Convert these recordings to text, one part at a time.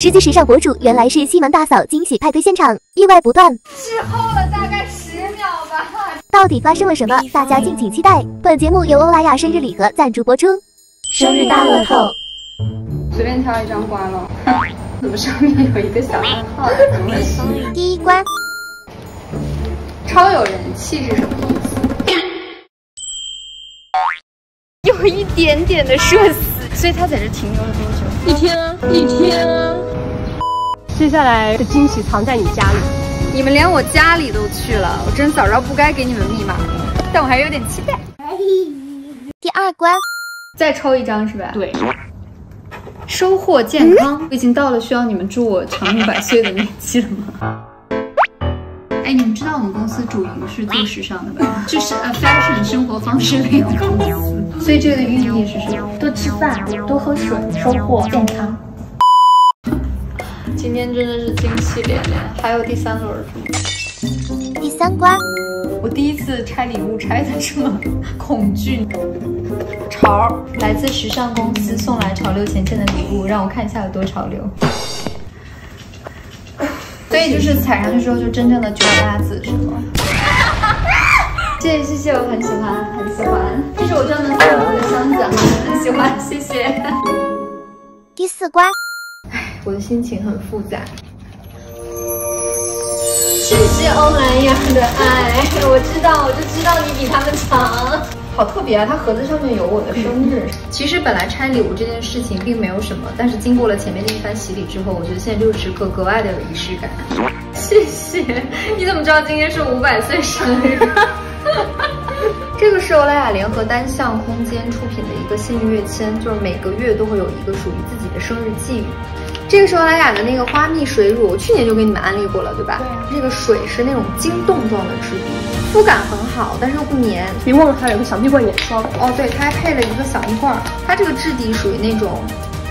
实际时尚博主原来是西门大嫂惊喜派对现场，意外不断。滞后了大概十秒吧。到底发生了什么？大家敬请期待。本节目由欧莱雅生日礼盒赞助播出。生日大乐透，随便挑一张刮了。怎么上面有一个小暗号？怎么回事？第一关，超有人气是什么意思？有一点点的社死，所以他在这停留了多久？一天啊，一天啊。接下来的惊喜藏在你家里。你们连我家里都去了，我真早知道不该给你们密码，但我还有点期待。第二关，再抽一张是吧？对，收获健康，我已经到了需要你们祝我长命百岁的年纪了吗？哎，你们知道我们公司主营是做时尚的吧？就是 a fashion 生活方式类的公司，所以这个的寓意是什么？多吃饭，多喝水，收获健康。今天真的是惊喜连连，还有第三轮是吗？第三关，我第一次拆礼物拆的这么恐惧。潮，来自时尚公司送来潮流前线的礼物，让我看一下有多潮流。所以就是踩上去之后就真正的脚丫子是吗？谢谢谢谢，我很喜欢很喜欢，这是我专门送礼物的箱子哈，很喜欢，谢谢。第四关，我的心情很复杂。谢谢欧莱雅的爱，我知道，我就知道你比他们强。好特别啊！它盒子上面有我的生日。其实本来拆礼物这件事情并没有什么，但是经过了前面的一番洗礼之后，我觉得现在这个时刻格外的有仪式感。谢谢，你怎么知道今天是五百岁生日？这个是欧莱雅联合单向空间出品的一个幸运跃迁，就是每个月都会有一个属于自己的生日寄语。这个是欧莱雅的那个花蜜水乳，我去年就给你们安利过了，对吧？对。这个水是那种晶冻状的质地，肤感很好，但是又不粘。别忘了还有个小蜜罐眼霜。哦，对，它还配了一个小蜜罐。它这个质地属于那种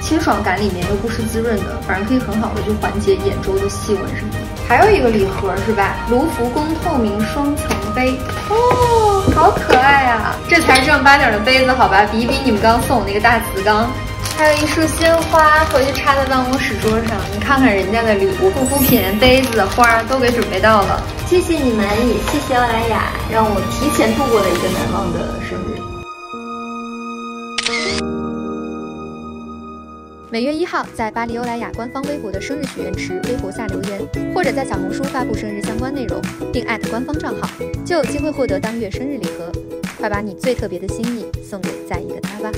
清爽感里面又不失滋润的，反正可以很好的去缓解眼周的细纹什么的。还有一个礼盒是吧？卢浮宫透明双层杯。哦，好可爱啊！这才是正儿八经的杯子，好吧？比一比你们刚送我那个大瓷缸。还有一束鲜花，回去插在办公室桌上。你看看人家的礼物，护肤品、杯子、花都给准备到了。谢谢你们，也谢谢欧莱雅，让我提前度过了一个难忘的生日。每月一号，在巴黎欧莱雅官方微博的生日许愿池微博下留言，或者在小红书发布生日相关内容，并艾特官方账号，就有机会获得当月生日礼盒。快把你最特别的心意送给在意的他吧。